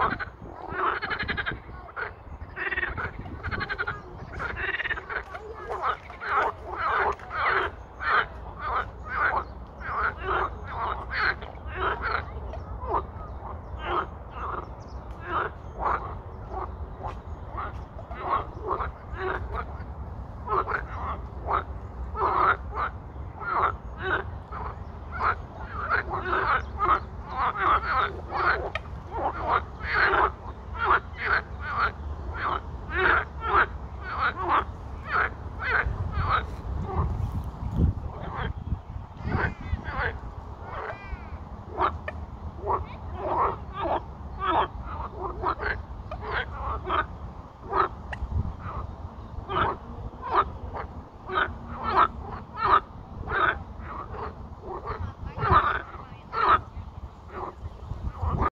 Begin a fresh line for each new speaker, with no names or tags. Oh,